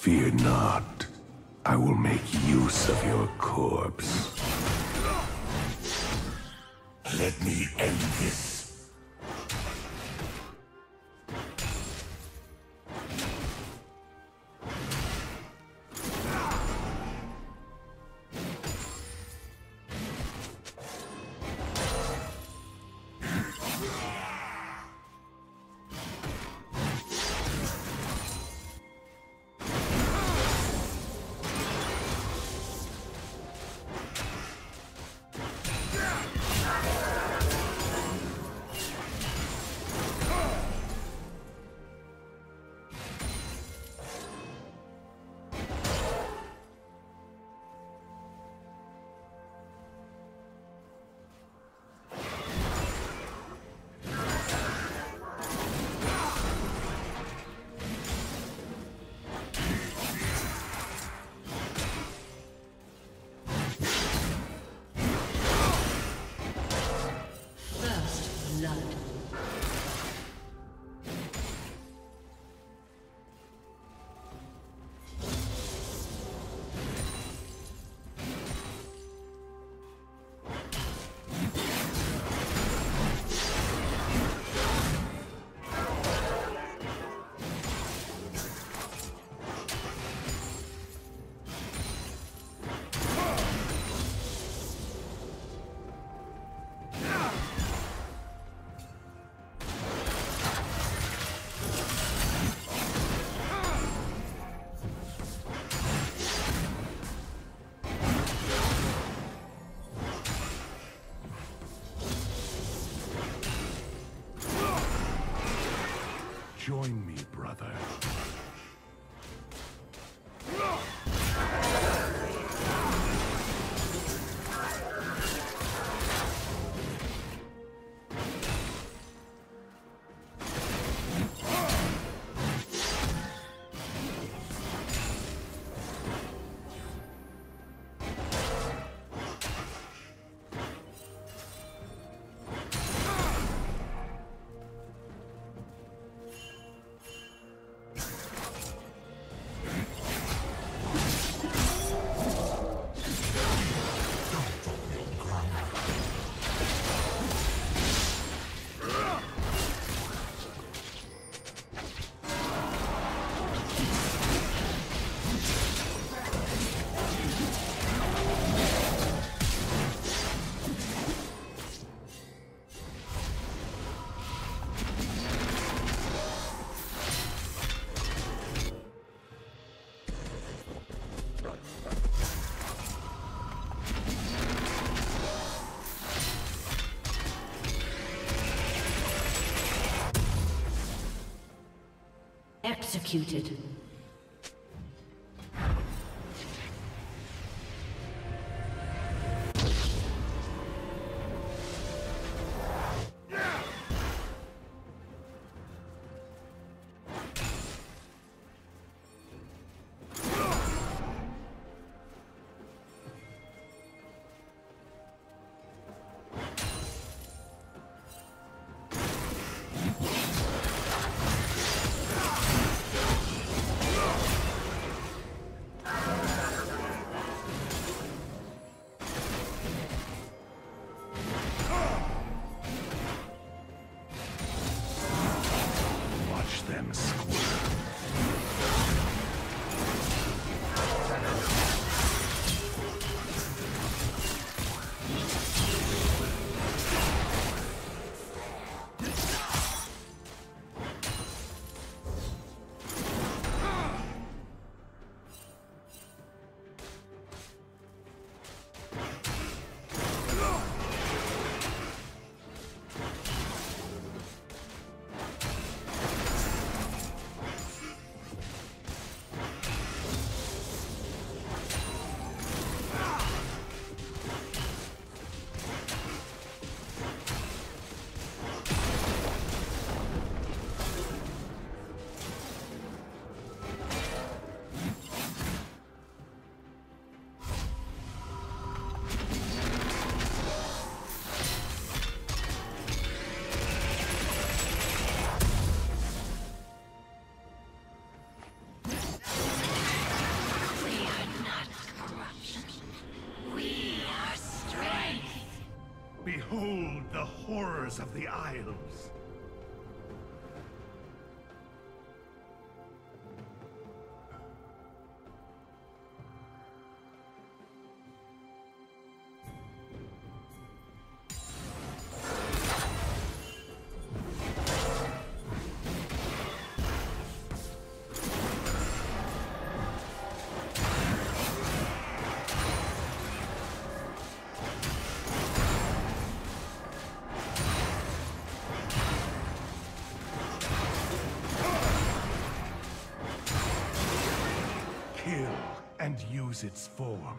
Fear not. I will make use of your corpse. Let me end this. Join me, brother. Executed. Of the Isles. And use its form.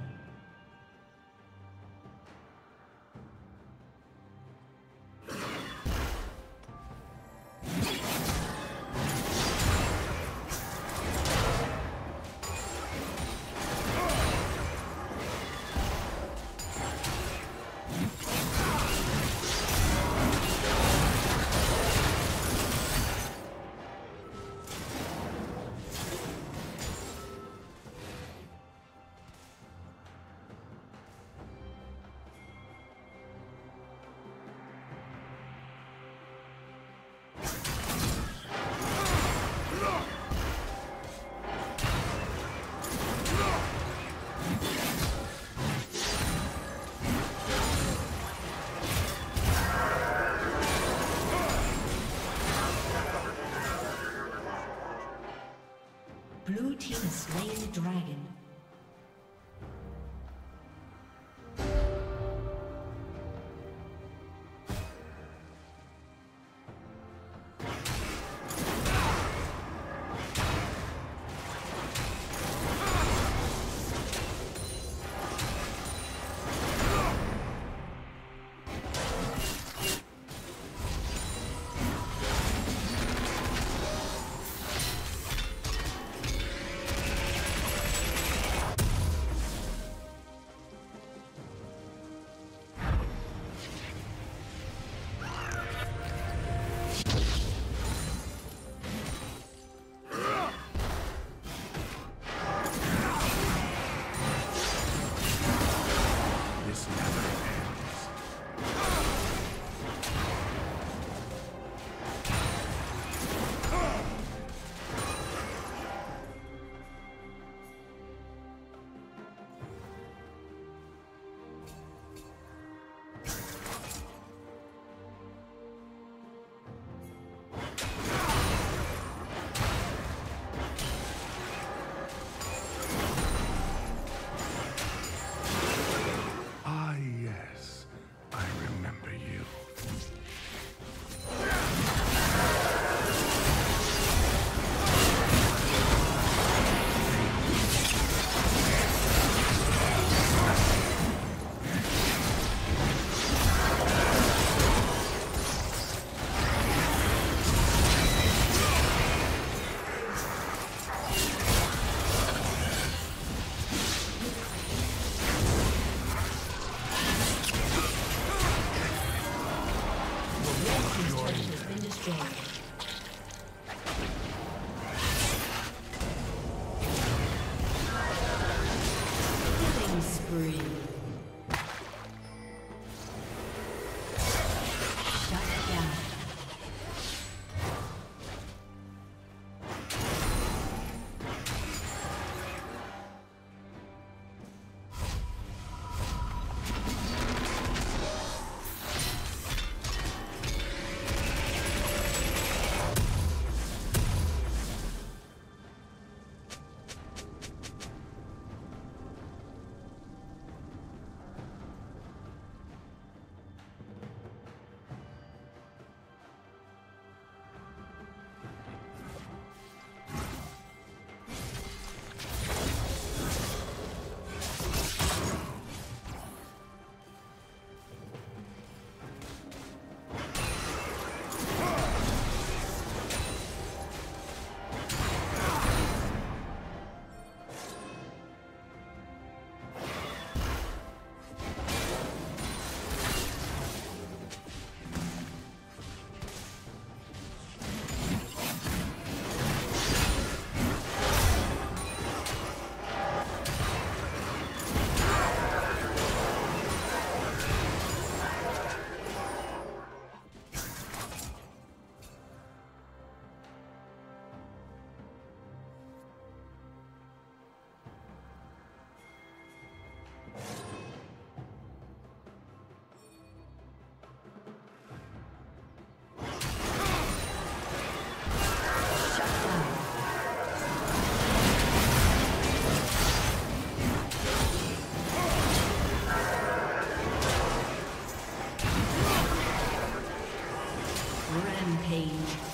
Rampage.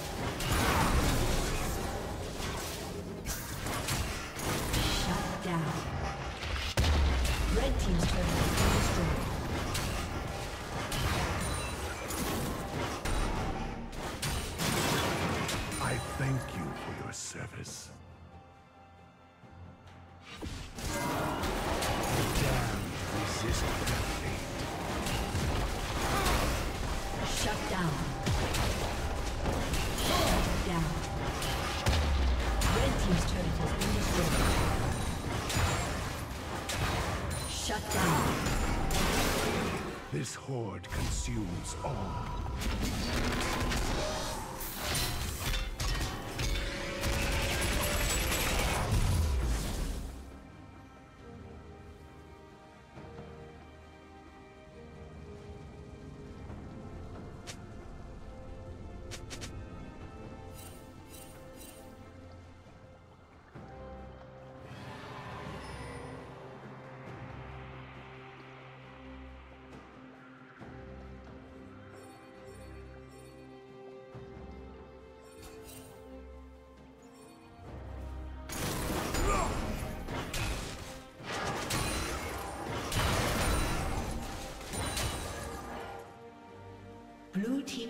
Consumes all. Oh.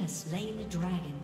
Slain the dragon.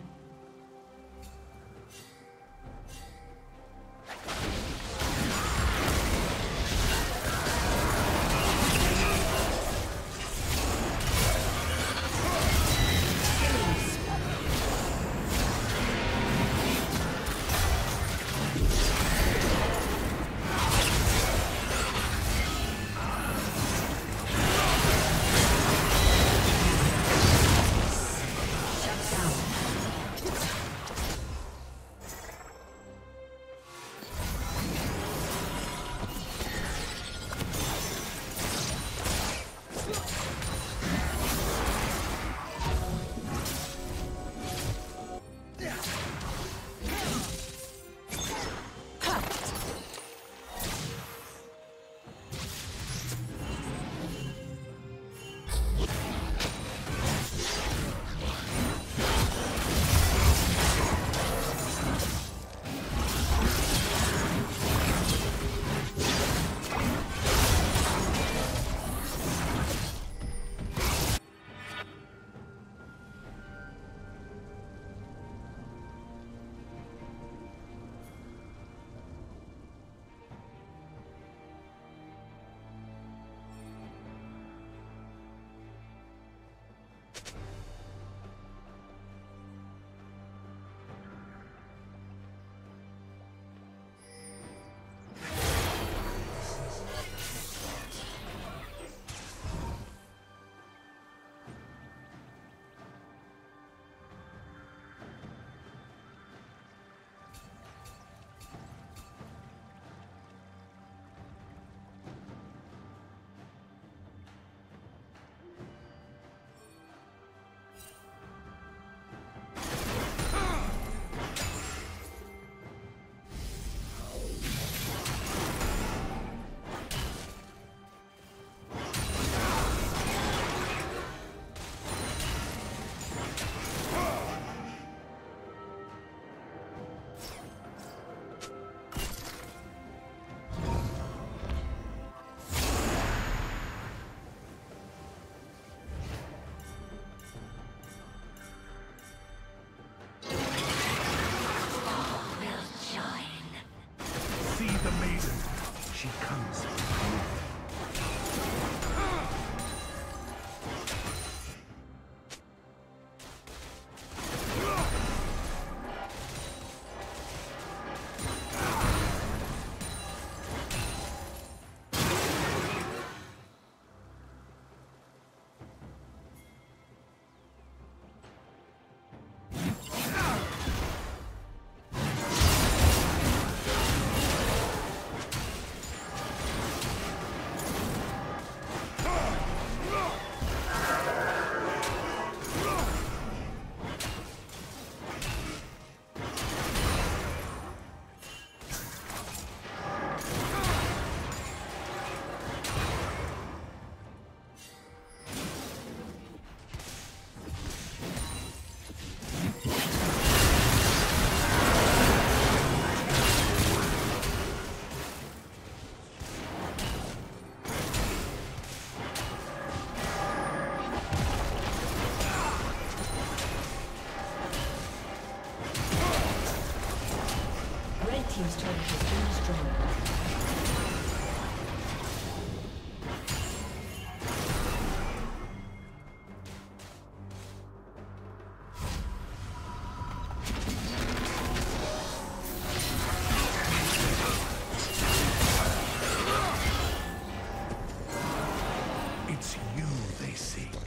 It's you they seek.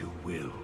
You will.